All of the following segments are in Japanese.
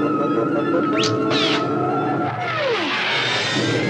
Thank you.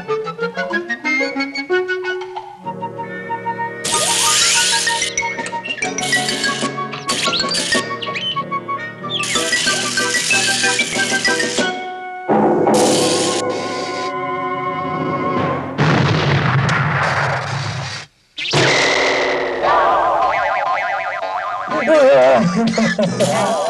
Ha ha ha ha!